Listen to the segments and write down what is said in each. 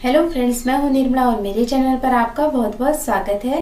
Hello friends मैं हूँ निर्मला और मेरे चैनल पर आपका बहुत बहुत स्वागत है।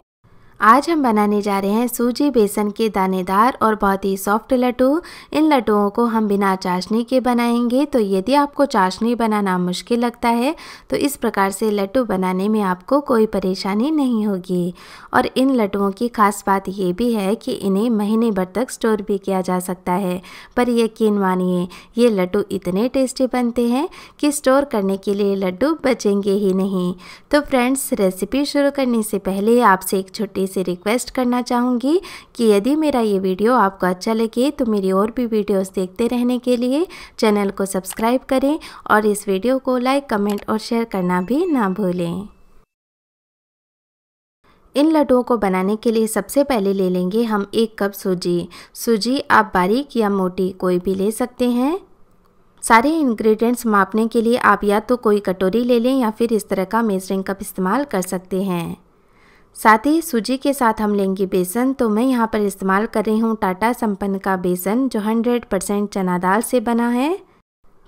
आज हम बनाने जा रहे हैं सूजी, बेसन के दानेदार और बहुत ही सॉफ्ट लड्डू। इन लड्डुओं को हम बिना चाशनी के बनाएँगे। तो यदि आपको चाशनी बनाना मुश्किल लगता है तो इस प्रकार से लड्डू बनाने में आपको कोई परेशानी नहीं होगी। और इन लड्डुओं की खास बात ये भी है कि इन्हें महीने भर तक स्टोर भी किया जा सकता है। पर यकीन मानिए, ये लड्डू इतने टेस्टी बनते हैं कि स्टोर करने के लिए लड्डू बचेंगे ही नहीं। तो फ्रेंड्स, रेसिपी शुरू करने से पहले आपसे एक छोटी से रिक्वेस्ट करना चाहूँगी कि यदि मेरा ये वीडियो आपको अच्छा लगे तो मेरी और भी वीडियोस देखते रहने के लिए चैनल को सब्सक्राइब करें और इस वीडियो को लाइक कमेंट और शेयर करना भी ना भूलें। इन लड्डुओं को बनाने के लिए सबसे पहले ले लेंगे हम एक कप सूजी। सूजी आप बारीक या मोटी कोई भी ले सकते हैं। सारे इंग्रेडिएंट्स मापने के लिए आप या तो कोई कटोरी ले लें या फिर इस तरह का मेजरिंग कप इस्तेमाल कर सकते हैं। साथ ही सूजी के साथ हम लेंगे बेसन तो मैं यहाँ पर इस्तेमाल कर रही हूँ टाटा संपन्न का बेसन, जो 100 परसेंट चना दाल से बना है।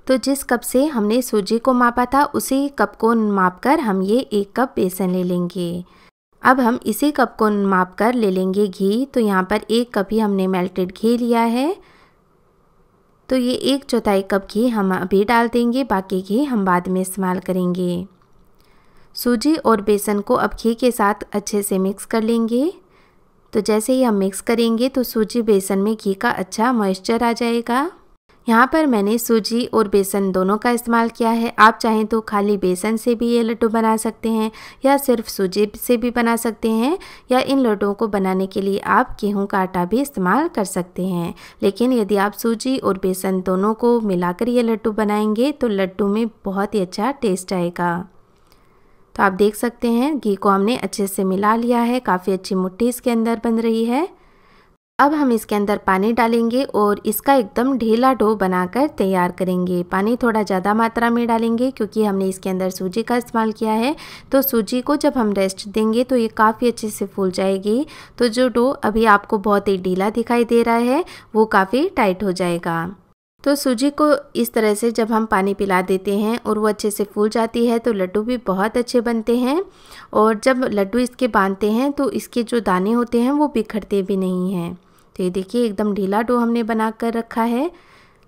तो जिस कप से हमने सूजी को मापा था, उसी कप को माप कर हम ये एक कप बेसन ले लेंगे। अब हम इसी कप को माप कर ले लेंगे घी तो यहाँ पर एक कप ही हमने मेल्टेड घी लिया है। तो ये एक चौथाई कप घी हम अभी डाल देंगे, बाकी घी हम बाद में इस्तेमाल करेंगे। सूजी और बेसन को अब घी के साथ अच्छे से मिक्स कर लेंगे। तो जैसे ही हम मिक्स करेंगे तो सूजी बेसन में घी का अच्छा मॉइस्चर आ जाएगा। यहाँ पर मैंने सूजी और बेसन दोनों का इस्तेमाल किया है। आप चाहें तो खाली बेसन से भी ये लड्डू बना सकते हैं या सिर्फ़ सूजी से भी बना सकते हैं या इन लड्डुओं को बनाने के लिए आप गेहूँ का आटा भी इस्तेमाल कर सकते हैं। लेकिन यदि आप सूजी और बेसन दोनों को मिलाकर ये लड्डू बनाएँगे तो लड्डू में बहुत ही अच्छा टेस्ट आएगा। तो आप देख सकते हैं, घी को हमने अच्छे से मिला लिया है, काफ़ी अच्छी मुट्ठी इसके अंदर बन रही है। अब हम इसके अंदर पानी डालेंगे और इसका एकदम ढीला डो बनाकर तैयार करेंगे। पानी थोड़ा ज़्यादा मात्रा में डालेंगे क्योंकि हमने इसके अंदर सूजी का इस्तेमाल किया है। तो सूजी को जब हम रेस्ट देंगे तो ये काफ़ी अच्छे से फूल जाएगी। तो जो डो अभी आपको बहुत ही ढीला दिखाई दे रहा है, वो काफ़ी टाइट हो जाएगा। तो सूजी को इस तरह से जब हम पानी पिला देते हैं और वो अच्छे से फूल जाती है तो लड्डू भी बहुत अच्छे बनते हैं। और जब लड्डू इसके बांधते हैं तो इसके जो दाने होते हैं, वो बिखरते भी नहीं हैं। तो ये देखिए, एकदम ढीला डो हमने बना कर रखा है।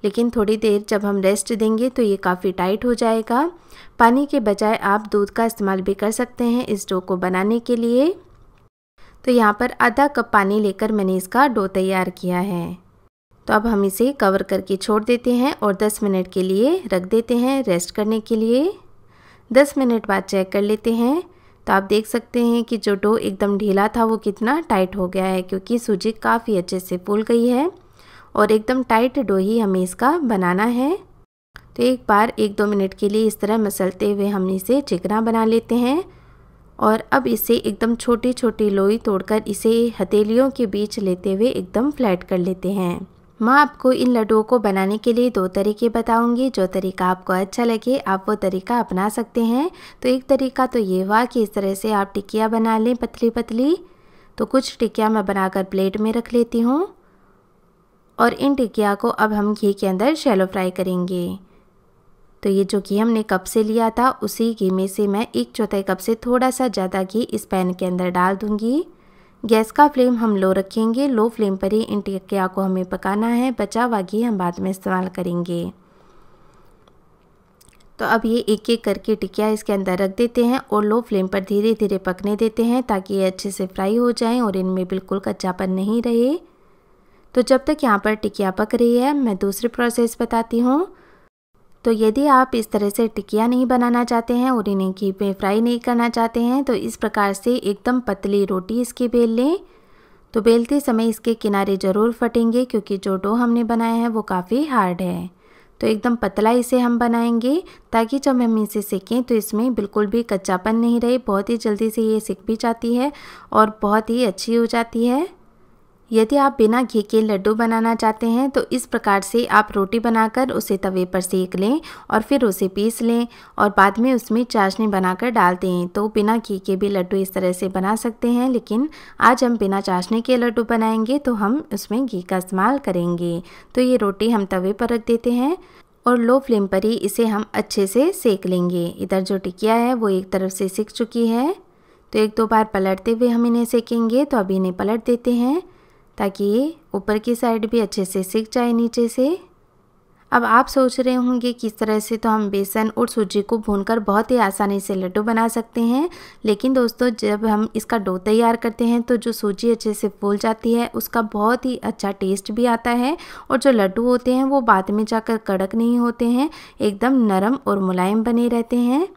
लेकिन थोड़ी देर जब हम रेस्ट देंगे तो ये काफ़ी टाइट हो जाएगा। पानी के बजाय आप दूध का इस्तेमाल भी कर सकते हैं इस डो को बनाने के लिए। तो यहाँ पर आधा कप पानी लेकर मैंने इसका डो तैयार किया है। तो अब हम इसे कवर करके छोड़ देते हैं और 10 मिनट के लिए रख देते हैं रेस्ट करने के लिए। 10 मिनट बाद चेक कर लेते हैं। तो आप देख सकते हैं कि जो डो एकदम ढीला था वो कितना टाइट हो गया है, क्योंकि सूजी काफ़ी अच्छे से फूल गई है और एकदम टाइट डो ही हमें इसका बनाना है। तो एक बार, एक दो मिनट के लिए इस तरह मसलते हुए हम इसे चिकना बना लेते हैं और अब इसे एकदम छोटी छोटी लोई तोड़कर इसे हथेलियों के बीच लेते हुए एकदम फ्लैट कर लेते हैं। मैं आपको इन लड्डुओं को बनाने के लिए दो तरीके बताऊँगी। जो तरीका आपको अच्छा लगे, आप वो तरीका अपना सकते हैं। तो एक तरीका तो ये हुआ कि इस तरह से आप टिकिया बना लें पतली पतली तो कुछ टिकिया मैं बनाकर प्लेट में रख लेती हूँ। और इन टिकिया को अब हम घी के अंदर शैलो फ्राई करेंगे। तो ये जो घी हमने कप से लिया था, उसी घी में से मैं एक चौथाई कप से थोड़ा सा ज़्यादा घी इस पैन के अंदर डाल दूँगी। गैस का फ्लेम हम लो रखेंगे। लो फ्लेम पर ही इन टिकिया को हमें पकाना है। बचा हुआ घी हम बाद में इस्तेमाल करेंगे। तो अब ये एक एक करके टिकिया इसके अंदर रख देते हैं और लो फ्लेम पर धीरे धीरे पकने देते हैं ताकि ये अच्छे से फ्राई हो जाएँ और इनमें बिल्कुल कच्चापन नहीं रहे। तो जब तक यहाँ पर टिकिया पक रही है, मैं दूसरी प्रोसेस बताती हूँ। तो यदि आप इस तरह से टिकिया नहीं बनाना चाहते हैं और इन्हें घी में फ्राई नहीं करना चाहते हैं तो इस प्रकार से एकदम पतली रोटी इसकी बेल लें। तो बेलते समय इसके किनारे ज़रूर फटेंगे, क्योंकि जो डो हमने बनाया है वो काफ़ी हार्ड है। तो एकदम पतला इसे हम बनाएँगे, ताकि जब हम इसे सेकें तो इसमें बिल्कुल भी कच्चापन नहीं रहे। बहुत ही जल्दी से ये सिक भी जाती है और बहुत ही अच्छी हो जाती है। यदि आप बिना घी के लड्डू बनाना चाहते हैं तो इस प्रकार से आप रोटी बनाकर उसे तवे पर सेक लें और फिर उसे पीस लें और बाद में उसमें चाशनी बनाकर डाल दें। तो बिना घी के भी लड्डू इस तरह से बना सकते हैं, लेकिन आज हम बिना चाशनी के लड्डू बनाएँगे तो हम उसमें घी का इस्तेमाल करेंगे। तो ये रोटी हम तवे पर रख देते हैं और लो फ्लेम पर ही इसे हम अच्छे से सेक लेंगे। इधर जो टिकिया है, वो एक तरफ़ से सिक चुकी है। तो एक दो बार पलटते हुए हम इन्हें सेकेंगे तो अभी इन्हें पलट देते हैं। ताकि ये ऊपर की साइड भी अच्छे से सीख जाए, नीचे से। अब आप सोच रहे होंगे किस तरह से तो हम बेसन और सूजी को भूनकर बहुत ही आसानी से लड्डू बना सकते हैं। लेकिन दोस्तों, जब हम इसका डो तैयार करते हैं तो जो सूजी अच्छे से फूल जाती है, उसका बहुत ही अच्छा टेस्ट भी आता है और जो लड्डू होते हैं, वो बाद में जाकर कड़क नहीं होते हैं, एकदम नरम और मुलायम बने रहते हैं।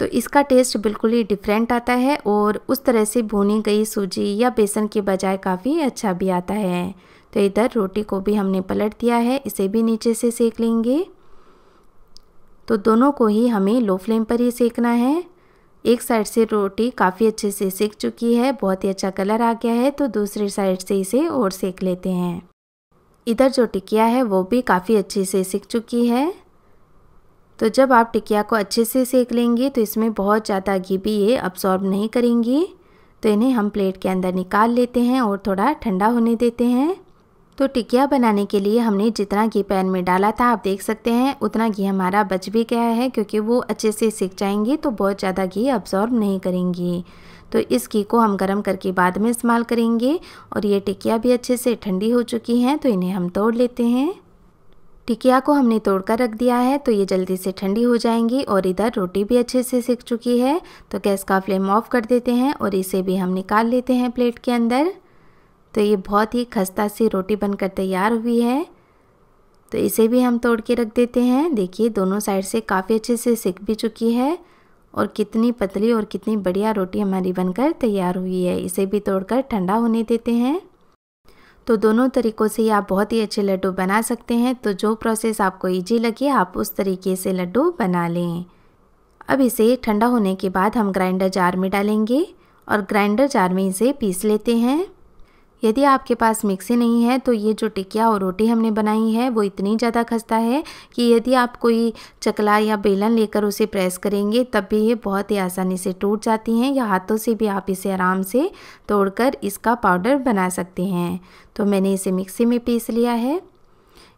तो इसका टेस्ट बिल्कुल ही डिफरेंट आता है और उस तरह से भुनी गई सूजी या बेसन के बजाय काफ़ी अच्छा भी आता है। तो इधर रोटी को भी हमने पलट दिया है, इसे भी नीचे से सेक लेंगे। तो दोनों को ही हमें लो फ्लेम पर ही सेकना है। एक साइड से रोटी काफ़ी अच्छे से सेक चुकी है, बहुत ही अच्छा कलर आ गया है तो दूसरी साइड से इसे और सेक लेते हैं। इधर जो टिकिया है, वो भी काफ़ी अच्छे से सेक चुकी है। तो जब आप टिकिया को अच्छे से सेक लेंगे तो इसमें बहुत ज़्यादा घी भी ये अब्सॉर्ब नहीं करेंगी। तो इन्हें हम प्लेट के अंदर निकाल लेते हैं और थोड़ा ठंडा होने देते हैं। तो टिकिया बनाने के लिए हमने जितना घी पैन में डाला था, आप देख सकते हैं, उतना घी हमारा बच भी गया है, क्योंकि वो अच्छे से सीख जाएँगी तो बहुत ज़्यादा घी अब्जॉर्ब नहीं करेंगी। तो इस घी को हम गर्म करके बाद में इस्तेमाल करेंगे और ये टिकिया भी अच्छे से ठंडी हो चुकी हैं तो इन्हें हम तोड़ लेते हैं। टिकिया को हमने तोड़ कर रख दिया है तो ये जल्दी से ठंडी हो जाएँगी और इधर रोटी भी अच्छे से सीख चुकी है। तो गैस का फ्लेम ऑफ़ कर देते हैं और इसे भी हम निकाल लेते हैं प्लेट के अंदर। तो ये बहुत ही खस्ता सी रोटी बनकर तैयार हुई है। तो इसे भी हम तोड़ के रख देते हैं। देखिए, दोनों साइड से काफ़ी अच्छे से सिक भी चुकी है और कितनी पतली और कितनी बढ़िया रोटी हमारी बनकर तैयार हुई है। इसे भी तोड़कर ठंडा होने देते हैं। तो दोनों तरीक़ों से ही आप बहुत ही अच्छे लड्डू बना सकते हैं। तो जो प्रोसेस आपको ईजी लगे, आप उस तरीके से लड्डू बना लें। अब इसे ठंडा होने के बाद हम ग्राइंडर जार में डालेंगे और ग्राइंडर जार में इसे पीस लेते हैं। यदि आपके पास मिक्सी नहीं है तो ये जो टिकिया और रोटी हमने बनाई है, वो इतनी ज़्यादा खस्ता है कि यदि आप कोई चकला या बेलन लेकर उसे प्रेस करेंगे, तब भी ये बहुत ही आसानी से टूट जाती हैं या हाथों से भी आप इसे आराम से तोड़कर इसका पाउडर बना सकते हैं। तो मैंने इसे मिक्सी में पीस लिया है।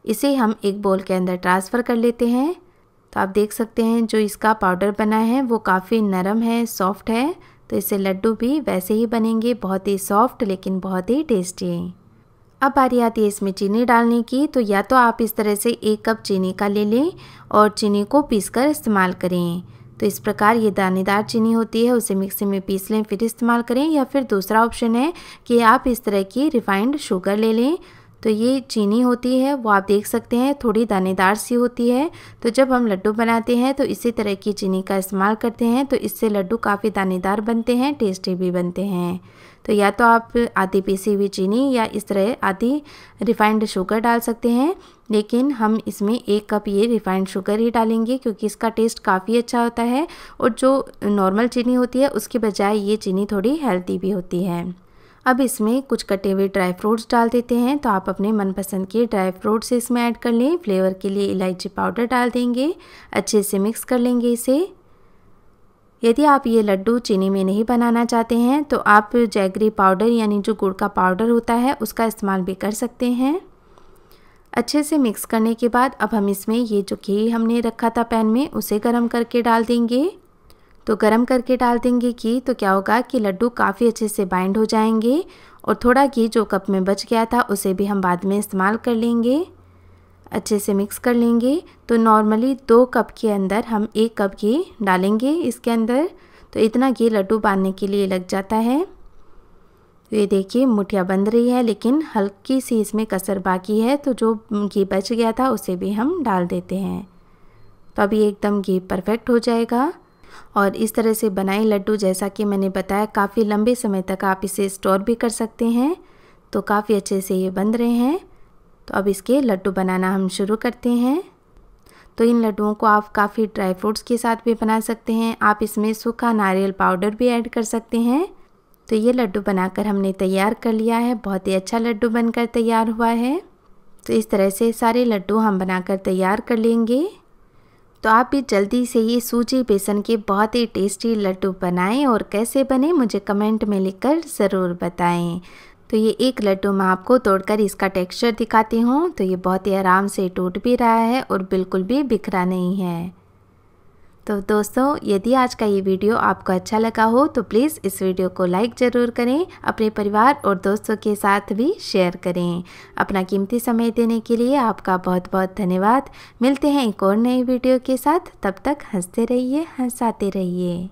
इसे हम एक बोल के अंदर ट्रांसफ़र कर लेते हैं। तो आप देख सकते हैं, जो इसका पाउडर बना है, वो काफ़ी नरम है, सॉफ्ट है। तो इससे लड्डू भी वैसे ही बनेंगे, बहुत ही सॉफ्ट लेकिन बहुत ही टेस्टी अब बारी आती है इसमें चीनी डालने की तो या तो आप इस तरह से एक कप चीनी का ले लें और चीनी को पीसकर इस्तेमाल करें। तो इस प्रकार ये दानेदार चीनी होती है, उसे मिक्सी में पीस लें, फिर इस्तेमाल करें या फिर दूसरा ऑप्शन है कि आप इस तरह की रिफाइंड शुगर ले लें। तो ये चीनी होती है, वो आप देख सकते हैं, थोड़ी दानेदार सी होती है। तो जब हम लड्डू बनाते हैं तो इसी तरह की चीनी का इस्तेमाल करते हैं तो इससे लड्डू काफ़ी दानेदार बनते हैं, टेस्टी भी बनते हैं। तो या तो आप आधी पीसी हुई चीनी या इस तरह आधी रिफाइंड शुगर डाल सकते हैं, लेकिन हम इसमें एक कप ये रिफाइंड शुगर ही डालेंगे, क्योंकि इसका टेस्ट काफ़ी अच्छा होता है, और जो नॉर्मल चीनी होती है, उसके बजाय ये चीनी थोड़ी हेल्दी भी होती है। अब इसमें कुछ कटे हुए ड्राई फ्रूट्स डाल देते हैं। तो आप अपने मनपसंद के ड्राई फ्रूट्स इसमें ऐड कर लें। फ्लेवर के लिए इलायची पाउडर डाल देंगे। अच्छे से मिक्स कर लेंगे इसे। यदि आप ये लड्डू चीनी में नहीं बनाना चाहते हैं तो आप जैगरी पाउडर यानी जो गुड़ का पाउडर होता है, उसका इस्तेमाल भी कर सकते हैं। अच्छे से मिक्स करने के बाद अब हम इसमें ये जो घी हमने रखा था पैन में, उसे गर्म करके डाल देंगे। तो गरम करके डाल देंगे घी। तो क्या होगा कि लड्डू काफ़ी अच्छे से बाइंड हो जाएँगे और थोड़ा घी जो कप में बच गया था, उसे भी हम बाद में इस्तेमाल कर लेंगे। अच्छे से मिक्स कर लेंगे। तो नॉर्मली दो कप के अंदर हम एक कप घी डालेंगे इसके अंदर। तो इतना घी लड्डू बांधने के लिए लग जाता है। तो ये देखिए, मुठिया बंध रही है, लेकिन हल्की सी इसमें कसर बाकी है। तो जो घी बच गया था, उसे भी हम डाल देते हैं। तो अभी एकदम घी परफेक्ट हो जाएगा। और इस तरह से बनाए लड्डू जैसा कि मैंने बताया, काफ़ी लंबे समय तक आप इसे स्टोर भी कर सकते हैं। तो काफ़ी अच्छे से ये बन रहे हैं। तो अब इसके लड्डू बनाना हम शुरू करते हैं। तो इन लड्डुओं को आप काफ़ी ड्राई फ्रूट्स के साथ भी बना सकते हैं। आप इसमें सूखा नारियल पाउडर भी ऐड कर सकते हैं। तो ये लड्डू बनाकर हमने तैयार कर लिया है। बहुत ही अच्छा लड्डू बनकर तैयार हुआ है। तो इस तरह से सारे लड्डू हम बनाकर तैयार कर लेंगे। तो आप भी जल्दी से ये सूजी बेसन के बहुत ही टेस्टी लड्डू बनाएँ और कैसे बने मुझे कमेंट में लिखकर ज़रूर बताएँ। तो ये एक लड्डू मैं आपको तोड़कर इसका टेक्सचर दिखाती हूँ। तो ये बहुत ही आराम से टूट भी रहा है और बिल्कुल भी बिखरा नहीं है। तो दोस्तों, यदि आज का ये वीडियो आपको अच्छा लगा हो तो प्लीज़ इस वीडियो को लाइक ज़रूर करें, अपने परिवार और दोस्तों के साथ भी शेयर करें। अपना कीमती समय देने के लिए आपका बहुत बहुत धन्यवाद। मिलते हैं एक और नए वीडियो के साथ। तब तक हँसते रहिए, हंसाते रहिए।